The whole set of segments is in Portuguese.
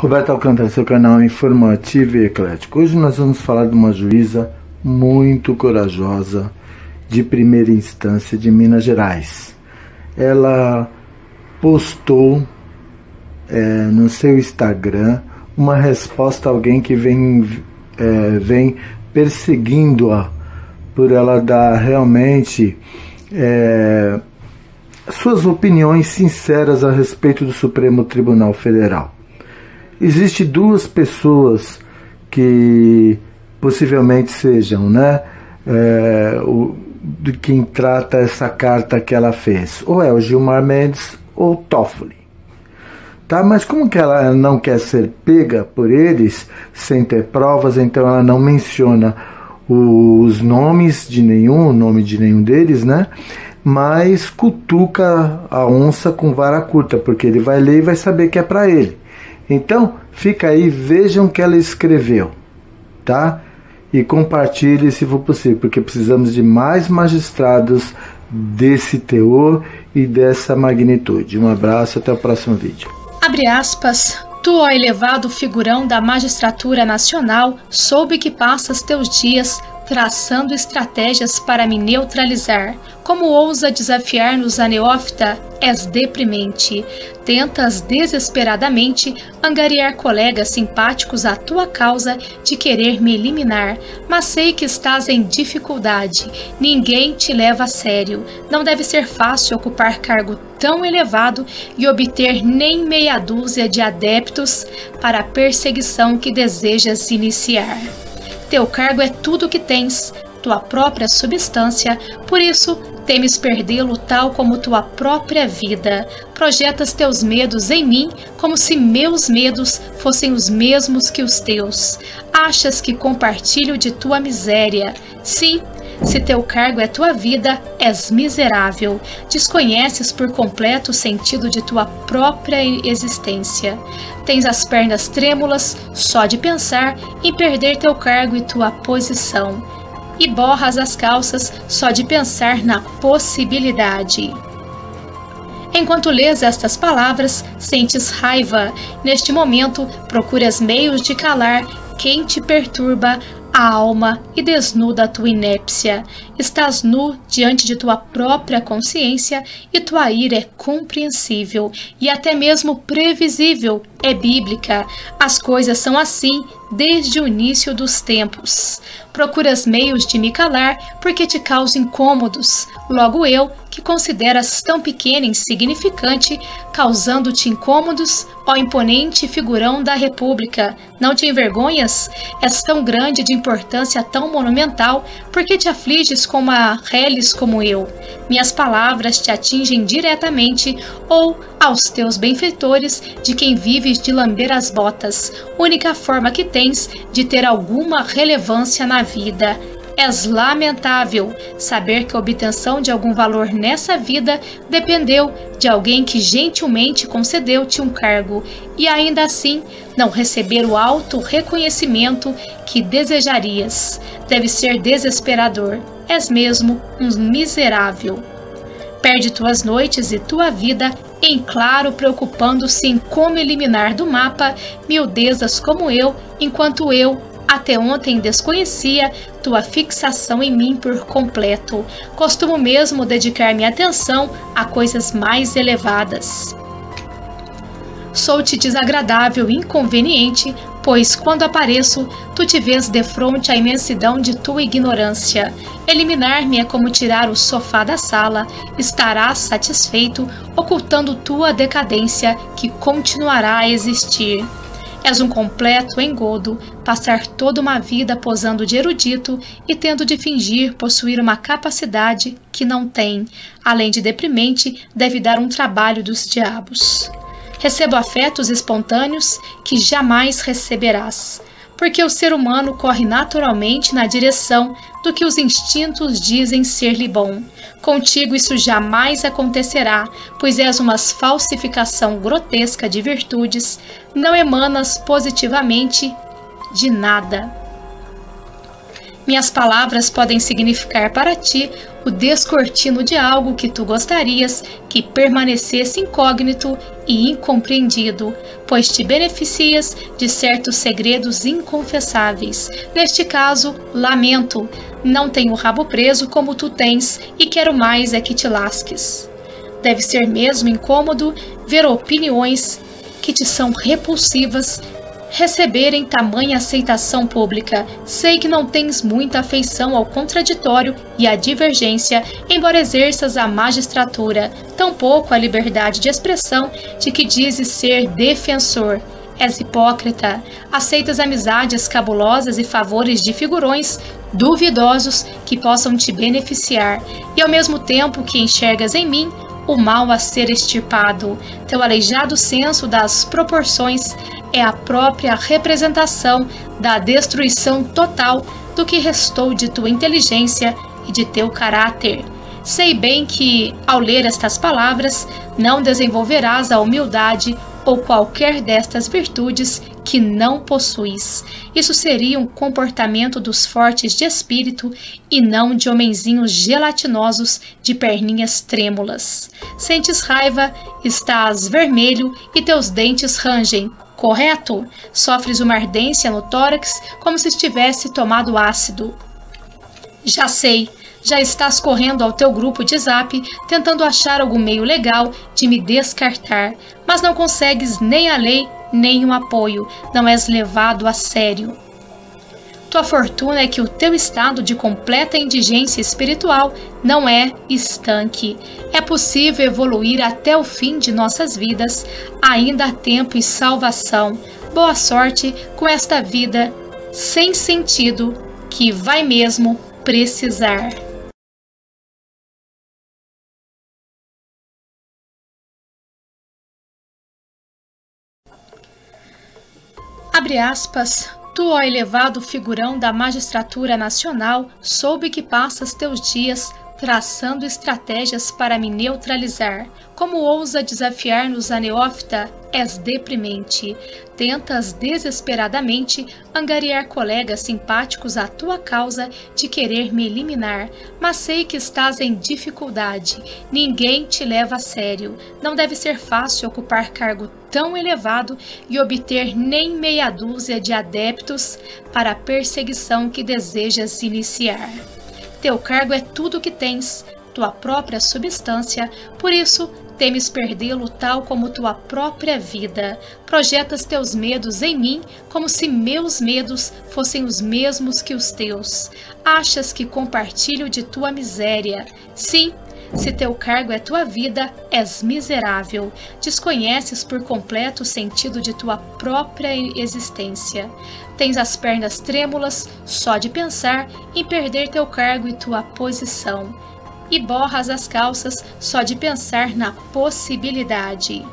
Roberto Alcântara, seu canal informativo e eclético. Hoje nós vamos falar de uma juíza muito corajosa de primeira instância de Minas Gerais. Ela postou é, no seu Instagram uma resposta a alguém que vem, é, vem perseguindo-a por ela dar realmente é, suas opiniões sinceras a respeito do Supremo Tribunal Federal. Existem duas pessoas que possivelmente sejam, né, é, o, de quem trata essa carta que ela fez. Ou é o Gilmar Mendes ou Toffoli. Tá? Mas como que ela não quer ser pega por eles sem ter provas, então ela não menciona os nomes de nenhum, o nome de nenhum deles, né? Mas cutuca a onça com vara curta, porque ele vai ler e vai saber que é para ele. Então, fica aí, vejam o que ela escreveu, tá? E compartilhe se for possível, porque precisamos de mais magistrados desse teor e dessa magnitude. Um abraço, até o próximo vídeo. Abre aspas. Tu, ó elevado figurão da magistratura nacional, soube que passas teus dias traçando estratégias para me neutralizar. Como ousa desafiar-nos a neófita? És deprimente. Tentas desesperadamente angariar colegas simpáticos à tua causa de querer me eliminar, mas sei que estás em dificuldade. Ninguém te leva a sério. Não deve ser fácil ocupar cargo tão elevado e obter nem meia dúzia de adeptos para a perseguição que desejas iniciar. Teu cargo é tudo o que tens, tua própria substância, por isso temes perdê-lo tal como tua própria vida. Projetas teus medos em mim como se meus medos fossem os mesmos que os teus. Achas que compartilho de tua miséria. Sim, se teu cargo é tua vida, és miserável. Desconheces por completo o sentido de tua própria existência. Tens as pernas trêmulas só de pensar em perder teu cargo e tua posição. E borras as calças só de pensar na possibilidade. Enquanto lês estas palavras, sentes raiva. Neste momento, procuras meios de calar quem te perturba a alma e desnuda a tua inépcia. Estás nu diante de tua própria consciência e tua ira é compreensível e até mesmo previsível, é bíblica. As coisas são assim desde o início dos tempos. Procuras meios de me calar porque te causo incômodos. Logo eu, que consideras tão pequena e insignificante, causando-te incômodos, ó imponente figurão da República, não te envergonhas? És tão grande de importância tão monumental, porque te afliges com uma reles como eu? Minhas palavras te atingem diretamente ou aos teus benfeitores de quem vives de lamber as botas, única forma que tens de ter alguma relevância na vida. És lamentável saber que a obtenção de algum valor nessa vida dependeu de alguém que gentilmente concedeu-te um cargo e ainda assim não receber o alto reconhecimento que desejarias. Deve ser desesperador. És mesmo um miserável. Perde tuas noites e tua vida em claro preocupando-se em como eliminar do mapa miudezas como eu, enquanto eu até ontem desconhecia tua fixação em mim por completo. Costumo mesmo dedicar minha atenção a coisas mais elevadas. Sou-te desagradável e inconveniente, pois quando apareço, tu te vês de fronte à imensidão de tua ignorância. Eliminar-me é como tirar o sofá da sala, estarás satisfeito, ocultando tua decadência, que continuará a existir. És um completo engodo, passar toda uma vida posando de erudito e tendo de fingir possuir uma capacidade que não tem, além de deprimente, deve dar um trabalho dos diabos. Recebo afetos espontâneos que jamais receberás porque o ser humano corre naturalmente na direção do que os instintos dizem ser-lhe bom. Contigo isso jamais acontecerá, pois és uma falsificação grotesca de virtudes, não emanas positivamente de nada. Minhas palavras podem significar para ti o descortino de algo que tu gostarias que permanecesse incógnito e incompreendido, pois te beneficias de certos segredos inconfessáveis. Neste caso, lamento, não tenho o rabo preso como tu tens e quero mais é que te lasques. Deve ser mesmo incômodo ver opiniões que te são repulsivas receberem tamanha aceitação pública. Sei que não tens muita afeição ao contraditório e à divergência, embora exerças a magistratura, tampouco a liberdade de expressão de que dizes ser defensor. És hipócrita, aceitas amizades cabulosas e favores de figurões duvidosos que possam te beneficiar, e ao mesmo tempo que enxergas em mim o mal a ser extirpado. Teu aleijado senso das proporções é a própria representação da destruição total do que restou de tua inteligência e de teu caráter. Sei bem que, ao ler estas palavras, não desenvolverás a humildade ou qualquer destas virtudes que não possuis. Isso seria um comportamento dos fortes de espírito e não de homenzinhos gelatinosos de perninhas trêmulas. Sentes raiva, estás vermelho e teus dentes rangem. Correto? Sofres uma ardência no tórax como se estivesse tomado ácido. Já sei, já estás correndo ao teu grupo de zap tentando achar algum meio legal de me descartar, mas não consegues nem a lei nem um apoio, não és levado a sério. Tua fortuna é que o teu estado de completa indigência espiritual não é estanque. É possível evoluir até o fim de nossas vidas, ainda há tempo e salvação. Boa sorte com esta vida sem sentido que vai mesmo precisar. Abre aspas. Tu, ó elevado figurão da magistratura nacional, soube que passas teus dias traçando estratégias para me neutralizar. Como ousa desafiar-nos a neófita, és deprimente. Tentas desesperadamente angariar colegas simpáticos à tua causa de querer me eliminar, mas sei que estás em dificuldade. Ninguém te leva a sério. Não deve ser fácil ocupar cargo tão elevado e obter nem meia dúzia de adeptos para a perseguição que desejas iniciar. Teu cargo é tudo o que tens, tua própria substância, por isso temes perdê-lo tal como tua própria vida. Projetas teus medos em mim como se meus medos fossem os mesmos que os teus. Achas que compartilho de tua miséria. Sim, se teu cargo é tua vida, és miserável. Desconheces por completo o sentido de tua própria existência. Tens as pernas trêmulas só de pensar em perder teu cargo e tua posição. E borras as calças só de pensar na possibilidade.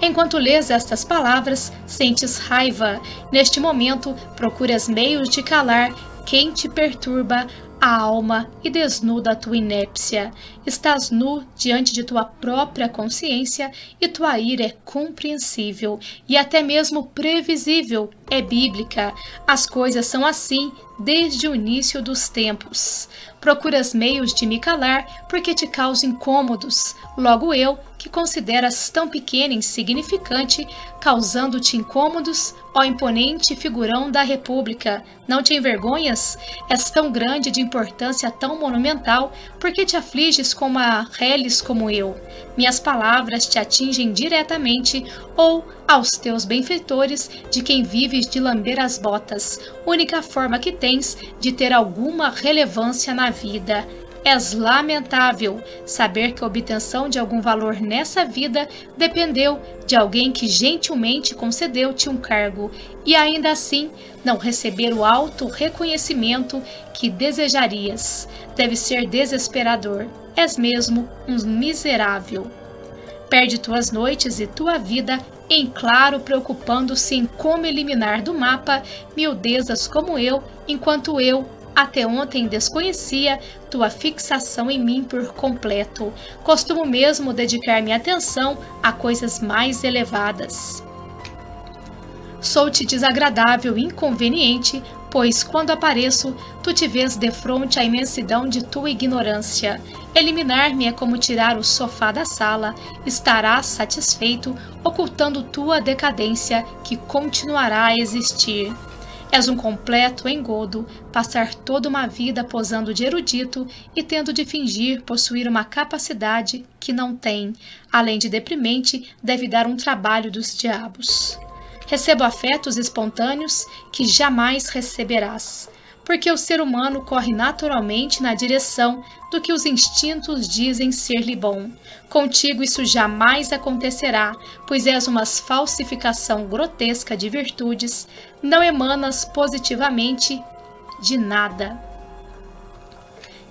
Enquanto lês estas palavras, sentes raiva. Neste momento, procuras meios de calar quem te perturba a alma e desnuda a tua inépcia. Estás nu diante de tua própria consciência e tua ira é compreensível e até mesmo previsível, é bíblica. As coisas são assim desde o início dos tempos. Procuras meios de me calar porque te causo incômodos. Logo eu, que consideras tão pequena e insignificante, causando-te incômodos, ó imponente figurão da República, não te envergonhas? És tão grande de importância tão monumental, porque te afliges com uma reles como eu? Minhas palavras te atingem diretamente ou aos teus benfeitores de quem vives de lamber as botas, única forma que tens de ter alguma relevância na vida. És lamentável saber que a obtenção de algum valor nessa vida dependeu de alguém que gentilmente concedeu-te um cargo e ainda assim não receber o alto reconhecimento que desejarias. Deve ser desesperador. És mesmo um miserável. Perde tuas noites e tua vida em claro preocupando-se em como eliminar do mapa miudezas como eu, enquanto eu até ontem desconhecia tua fixação em mim por completo. Costumo mesmo dedicar minha atenção a coisas mais elevadas. Sou-te desagradável e inconveniente, pois quando apareço, tu te vês defronte à imensidão de tua ignorância. Eliminar-me é como tirar o sofá da sala, estarás satisfeito, ocultando tua decadência, que continuará a existir. És um completo engodo, passar toda uma vida posando de erudito e tendo de fingir possuir uma capacidade que não tem. Além de deprimente, deve dar um trabalho dos diabos. Recebo afetos espontâneos que jamais receberás, porque o ser humano corre naturalmente na direção do que os instintos dizem ser-lhe bom. Contigo isso jamais acontecerá, pois és uma falsificação grotesca de virtudes, não emanas positivamente de nada.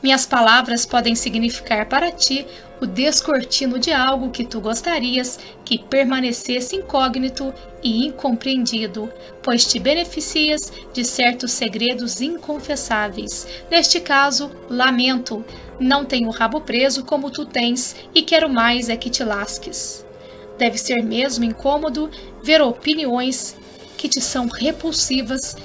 Minhas palavras podem significar para ti o descortino de algo que tu gostarias que permanecesse incógnito e incompreendido, pois te beneficias de certos segredos inconfessáveis. Neste caso, lamento, não tenho o rabo preso como tu tens e quero mais é que te lasques. Deve ser mesmo incômodo ver opiniões que te são repulsivas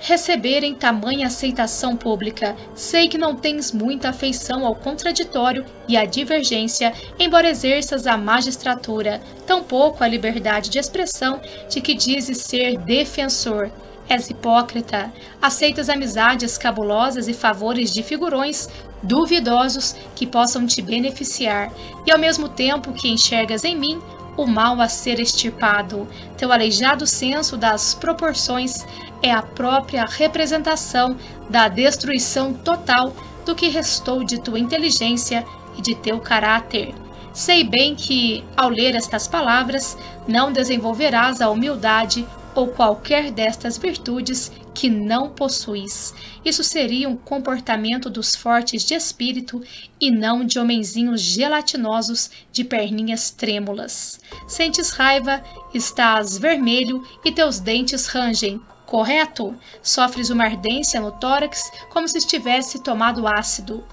receberem tamanha aceitação pública. Sei que não tens muita afeição ao contraditório e à divergência, embora exerças a magistratura, tampouco a liberdade de expressão de que dizes ser defensor. És hipócrita, aceitas amizades cabulosas e favores de figurões duvidosos que possam te beneficiar, e ao mesmo tempo que enxergas em mim o mal a ser extirpado. Teu aleijado senso das proporções é a própria representação da destruição total do que restou de tua inteligência e de teu caráter. Sei bem que, ao ler estas palavras, não desenvolverás a humildade ou qualquer destas virtudes que não possuis. Isso seria um comportamento dos fortes de espírito e não de homenzinhos gelatinosos de perninhas trêmulas. Sentes raiva, estás vermelho e teus dentes rangem, correto? Sofres uma ardência no tórax como se estivesse tomado ácido.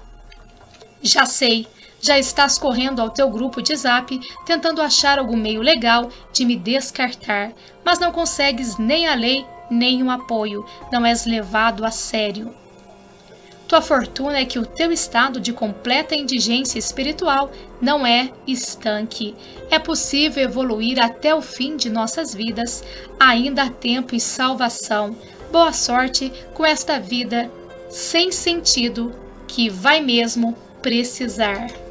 Já sei, já estás correndo ao teu grupo de zap tentando achar algum meio legal de me descartar, mas não consegues nem a lei nem o apoio, não és levado a sério. Tua fortuna é que o teu estado de completa indigência espiritual não é estanque. É possível evoluir até o fim de nossas vidas. Ainda há tempo e salvação. Boa sorte com esta vida sem sentido que vai mesmo precisar.